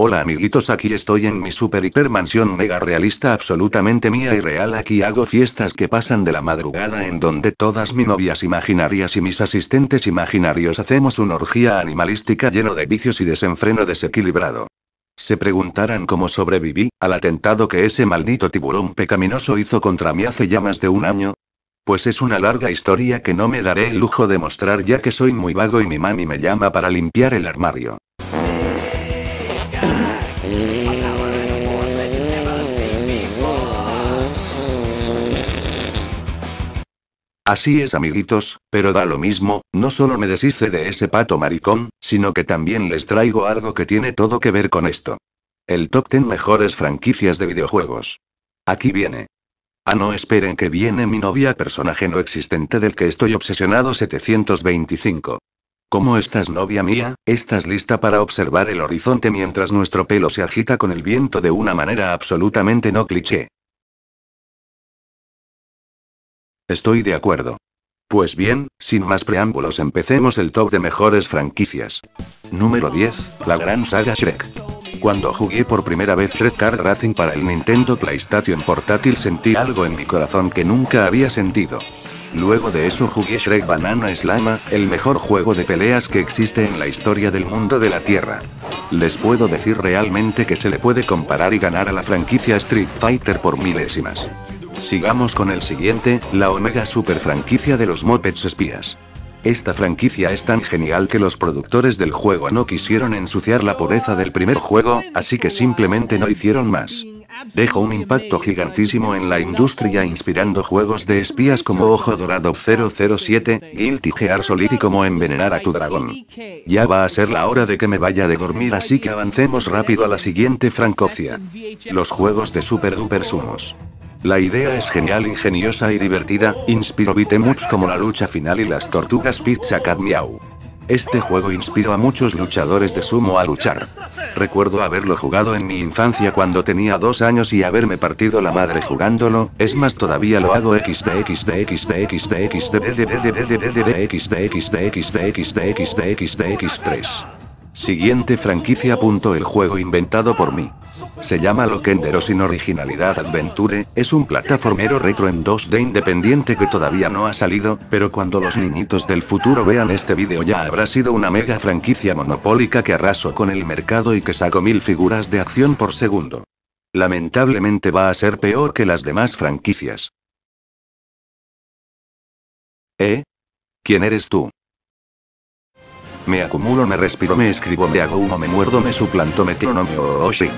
Hola amiguitos, aquí estoy en mi super hiper mansión mega realista absolutamente mía y real. Aquí hago fiestas que pasan de la madrugada en donde todas mis novias imaginarias y mis asistentes imaginarios hacemos una orgía animalística lleno de vicios y desenfreno desequilibrado. Se preguntarán cómo sobreviví al atentado que ese maldito tiburón pecaminoso hizo contra mí hace ya más de un año. Pues es una larga historia que no me daré el lujo de mostrar ya que soy muy vago y mi mami me llama para limpiar el armario. Así es amiguitos, pero da lo mismo, no solo me deshice de ese pato maricón, sino que también les traigo algo que tiene todo que ver con esto. El top 10 mejores franquicias de videojuegos. Aquí viene. Ah no esperen que viene mi novia personaje no existente del que estoy obsesionado 725. ¿Cómo estás novia mía? ¿Estás lista para observar el horizonte mientras nuestro pelo se agita con el viento de una manera absolutamente no cliché? Estoy de acuerdo. Pues bien, sin más preámbulos empecemos el top de mejores franquicias. Número 10, la gran saga Shrek. Cuando jugué por primera vez Shrek Kart Racing para el Nintendo PlayStation Portátil sentí algo en mi corazón que nunca había sentido. Luego de eso jugué Shrek Banana Slama, el mejor juego de peleas que existe en la historia del mundo de la Tierra. Les puedo decir realmente que se le puede comparar y ganar a la franquicia Street Fighter por milésimas. Sigamos con el siguiente, la Omega Super franquicia de los Mopeds espías. Esta franquicia es tan genial que los productores del juego no quisieron ensuciar la pureza del primer juego, así que simplemente no hicieron más. Dejó un impacto gigantísimo en la industria inspirando juegos de espías como Ojo Dorado 007, Guilty Gear Solid y como Envenenar a tu dragón. Ya va a ser la hora de que me vaya de dormir así que avancemos rápido a la siguiente francocia. Los juegos de Super Duper Sumos. La idea es genial, ingeniosa y divertida, inspiró beatemups como la lucha final y las tortugas Pizza Cat Miau. Este juego inspiró a muchos luchadores de sumo a luchar. Recuerdo haberlo jugado en mi infancia cuando tenía dos años y haberme partido la madre jugándolo, es más todavía lo hago Siguiente franquicia. El juego inventado por mí. Se llama Loquendero sin originalidad Adventure, es un plataformero retro en 2D independiente que todavía no ha salido, pero cuando los niñitos del futuro vean este vídeo ya habrá sido una mega franquicia monopólica que arrasó con el mercado y que sacó mil figuras de acción por segundo. Lamentablemente va a ser peor que las demás franquicias. ¿Eh? ¿Quién eres tú? Me acumulo, me respiro, me escribo, me hago uno, me muerdo, me suplanto, me clono, me oh shit.